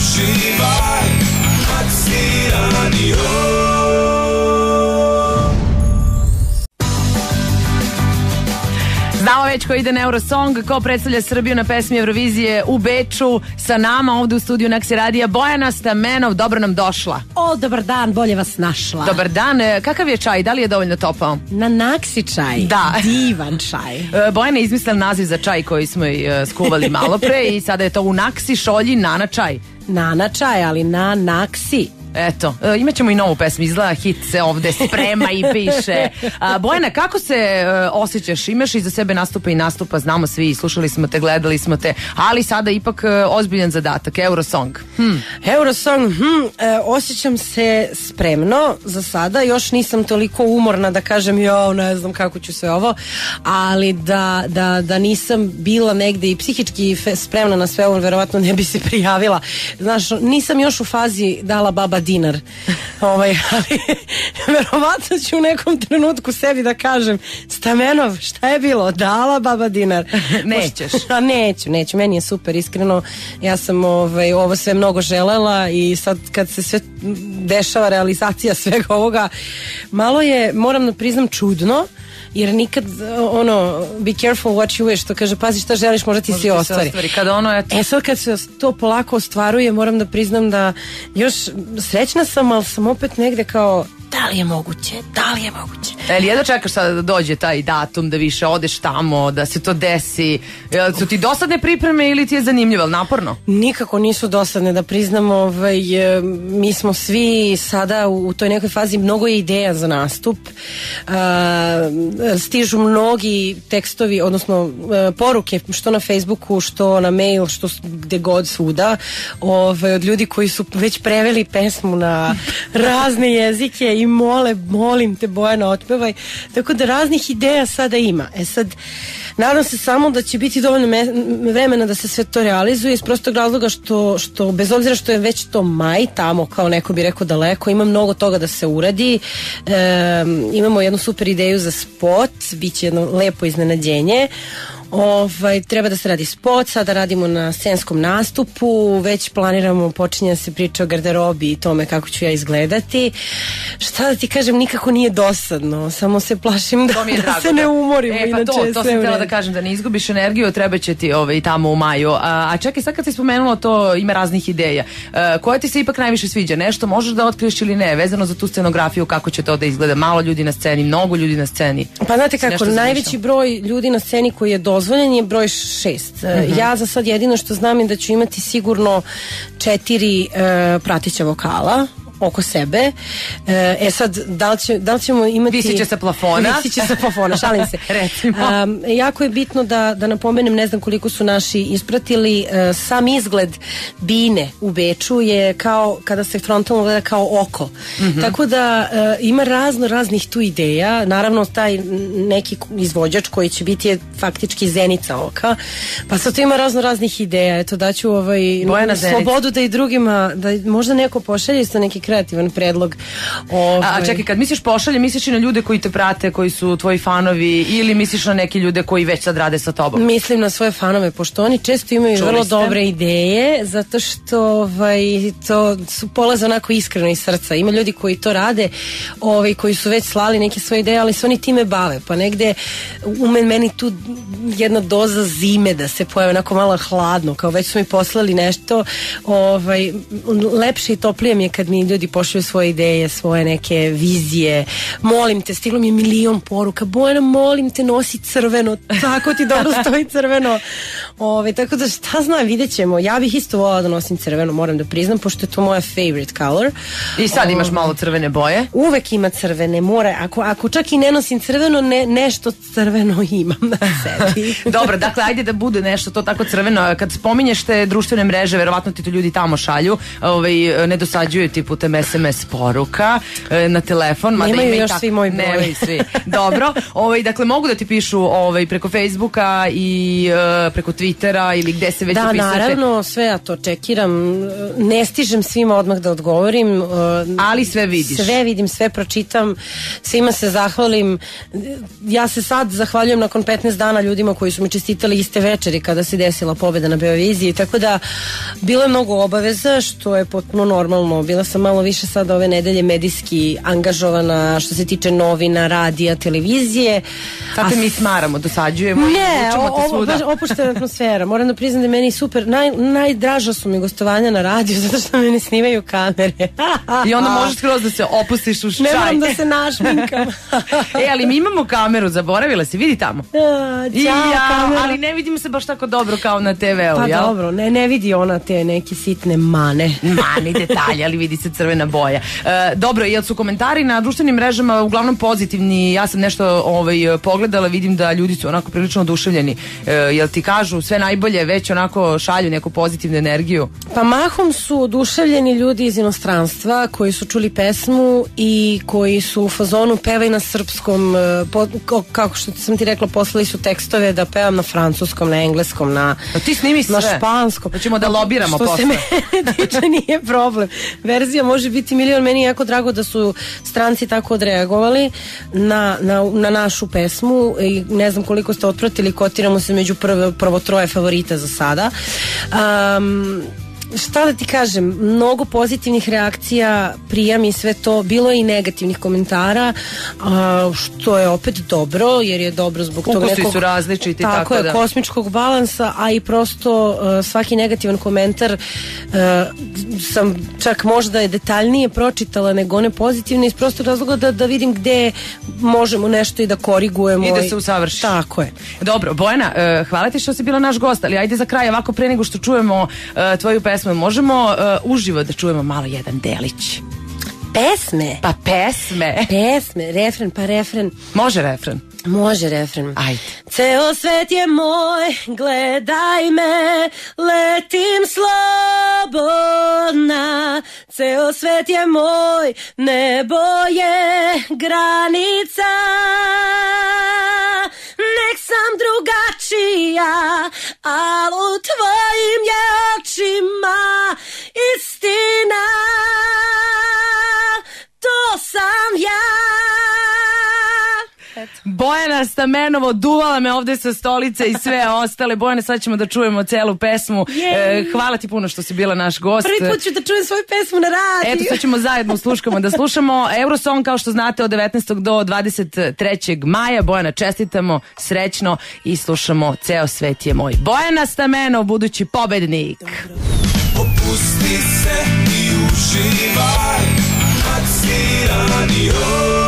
Uživaj, Maxi Radio. Već ko ide na Eurosong, ko predstavlja Srbiju na pesmi Eurovizije u Beču sa nama ovde u studiju Naksi Radija Bojana Stamenov, dobro nam došla. O, dobar dan, bolje vas našla. Dobar dan, e, kakav je čaj, da li je dovoljno topao? Na naksi čaj. Da. Divan čaj. E, Bojana je izmislila naziv za čaj koji smo i skuvali malo pre i sada je to u Naksi šolji Nana čaj. Nana čaj, ali na naksi. Eto, e, imaćemo i novu pesmu, izgleda hit se ovde sprema i piše. Bojana, kako se e, osjećaš? Imaš iza sebe nastupa i nastupa, znamo svi, slušali smo te, gledali smo te, ali sada ipak e, ozbiljan zadatak, Eurosong. Hm. Eurosong, hm, e, osjećam se spremno za sada, još nisam toliko umorna da kažem jo, ne znam kako ću sve ovo, ali da, da, da nisam bila negde i psihički spremna na sve ovo, verovatno ne bi se prijavila. Znaš, nisam još u fazi dala baba dinar, ovaj, ali verovatno ću u nekom trenutku sebi da kažem Stamenov, šta je bilo? Dala baba dinar. Nećeš. A neću, neću, meni je super, iskreno. Ja sam ovaj, ovo sve mnogo želela i sad kad se sve dešava realizacija svega ovoga, malo je, moram da priznam, čudno, jer nikad ono be careful what you wish to kaže pazi šta želiš možda ti se ostvari. ostvari. Kada ono, eto. E sad kad se to polako ostvaruje moram da priznam da još srećna sam ali sam opet negde kao da li je moguće, da li je moguće E, li jedno čekaš sada da dođe taj datum, da više odeš tamo, da se to desi? Jel su ti dosadne pripreme ili ti je zanimljivo, ali naporno? Nikako nisu dosadne da priznam, ovaj, e, mi smo svi sada u, toj nekoj fazi mnogo je ideja za nastup. A, stižu mnogi tekstovi, odnosno e, poruke, što na Facebooku, što na mail, što gde god svuda, ovaj, od ljudi koji su već preveli pesmu na razne jezike i mole, molim te Bojana, otpevaj. Tako da raznih ideja sada ima. E sad, nadam se samo da će biti dovoljno me- vremena da se sve to realizuje iz prostog razloga što, što bez obzira što je već to maj tamo, kao neko bi rekao daleko, ima mnogo toga da se uradi. E, imamo jednu super ideju za spot, bit će jedno lepo iznenađenje. Ovaj, treba da se radi spot, sada radimo na scenskom nastupu, već planiramo, počinje da se priča o garderobi i tome kako ću ja izgledati. Šta da ti kažem, nikako nije dosadno, samo se plašim da, da drago. se ne umorimo. E, pa inače to, to sam htjela da kažem, da ne izgubiš energiju, treba će ti ovaj, tamo u maju. A, a čekaj, sad kad si spomenula to, ima raznih ideja. E, koja ti se ipak najviše sviđa? Nešto možeš da otkriješ ili ne, vezano za tu scenografiju, kako će to da izgleda? Malo ljudi na sceni, mnogo ljudi na sceni. Pa znate kako, najveći broj ljudi na sceni koji je dozvoljen je broj šest. E, Mhm. Ja za sad jedino što znam je da ću imati sigurno četiri e, prateća vokala oko sebe. E, e sad, da li, će, da li ćemo imati... Visiće sa plafona. Visiće sa plafona, šalim se. Recimo. Um, jako je bitno da, da napomenem, ne znam koliko su naši ispratili, e, sam izgled bine u Beču je kao, kada se frontalno gleda kao oko. Mhm. Tako da e, ima razno raznih tu ideja. Naravno, taj neki izvođač koji će biti je faktički zenica oka. Pa sad tu ima razno raznih ideja. Eto, daću ovaj, slobodu da i drugima, da možda neko pošalje sa neki kreativan predlog. Ovaj, A, čekaj, kad misliš pošalje, misliš i na ljude koji te prate, koji su tvoji fanovi ili misliš na neke ljude koji već sad rade sa tobom? Mislim na svoje fanove, pošto oni često imaju Čuli vrlo ste? dobre ideje, zato što ovaj, to su polaze onako iskreno iz srca. Ima ljudi koji to rade, ovaj, koji su već slali neke svoje ideje, ali se oni time bave. Pa negde ume meni tu jedna doza zime da se pojave onako malo hladno, kao već su mi poslali nešto. Ovaj, lepše i toplije mi je kad mi ljudi pošalju svoje ideje, svoje neke vizije. Molim te, stiglo mi je milion poruka. Bojana, molim te, nosi crveno. Tako ti dobro stoji crveno. Ove, tako da šta znam, vidjet ćemo. Ja bih isto volala da nosim crveno, moram da priznam, pošto je to moja favorite color. I sad imaš malo crvene boje. Uvek ima crvene, mora. Ako, ako čak i ne nosim crveno, ne, nešto crveno imam na sebi. Dobro, dakle, ajde da bude nešto to tako crveno. Kad spominješ te društvene mreže, verovatno ti to ljudi tamo šalju, ovaj, ne dosađuju ti putem 7 SMS poruka e, na telefon. mada Nemaju ima i još tak- svi moj broj. Nemaju svi. Dobro. Ovaj, dakle, mogu da ti pišu ovaj, preko Facebooka i e, preko Twittera ili gde se već Da, upisujete. naravno, sve ja to čekiram. Ne stižem svima odmah da odgovorim. uh, Ali sve vidiš. Sve vidim, sve pročitam. Svima se zahvalim. Ja se sad zahvaljujem nakon 15 dana ljudima koji su mi čestitali iste večeri kada se desila pobeda na Beoviziji. Tako da, bilo je mnogo obaveza, što je potpuno normalno. Bila sam malo više sada ove nedelje medijski angažovana što se tiče novina, radija, televizije. Sad te mi smaramo, dosađujemo Ne, te ovo baš opuštena atmosfera. Moram da priznam da meni super. Naj, najdraža su mi gostovanja na radiju zato što me ne snimaju kamere. I onda možeš skroz da se opustiš u ščaj. Ne moram da se našminkam. e, ali mi imamo kameru, zaboravila si, vidi tamo. I ćao, ja, kamera. ali ne vidim se baš tako dobro kao na TV-u, Pa jel? dobro, ne, ne vidi ona te neke sitne mane. Mani detalji, ali vidi se crvena boja. E, dobro, jel su komentari na društvenim mrežama uglavnom pozitivni? Ja sam nešto ovaj, pogledala, vidim da ljudi su onako prilično oduševljeni. E, jel ti kažu sve najbolje, već onako šalju neku pozitivnu energiju? Pa mahom su oduševljeni ljudi iz inostranstva koji su čuli pesmu i koji su u fazonu pevaj na srpskom, e, po, ko- kako što sam ti rekla, poslali su tekstove da pevam na francuskom, na engleskom, na, Pa ti snimi na sve. španskom. Pa ćemo da lobiramo što posle. se mene tiče nije problem. Verzija može biti milion, meni je jako drago da su stranci tako odreagovali na, na, na našu pesmu i ne znam koliko ste otpratili, kotiramo se među prvo, prvo troje favorita za sada. Um, šta da ti kažem, mnogo pozitivnih reakcija, prijam i sve to, bilo je i negativnih komentara, a, što je opet dobro, jer je dobro zbog tog Ukusi nekog... su različiti, tako je, da. kosmičkog balansa, a i prosto uh, svaki negativan komentar uh, sam čak možda je detaljnije pročitala nego one pozitivne iz prostog razloga da, da vidim gde možemo nešto i da korigujemo. I da se usavrši. Tako je. Dobro, Bojana, e, hvala ti što si bila naš gost, ali ajde za kraj, ovako pre nego što čujemo e, tvoju pesmu, možemo e, uživo da čujemo malo jedan delić. Pesme. Pa pesme. Pesme, refren, pa refren. Može refren. Može refren. Ajde. Ceo svet je moj, gledaj me, letim slobodna. Ceo svet je moj, nebo je granica. Nek sam drugačija, al u tvojim Bojana Stamenovo duvala me ovde sa stolice i sve ostale. Bojana, sad ćemo da čujemo celu pesmu. E, hvala ti puno što si bila naš gost. Prvi put ću da čujem svoju pesmu na radiju. Eto, sad ćemo zajedno sluškamo da slušamo Eurosong kao što znate od 19. do 23. maja. Bojana, čestitamo, srećno i slušamo Ceo svet je moj. Bojana Stamenov, budući pobednik. Opusti se i uživaj Max i radio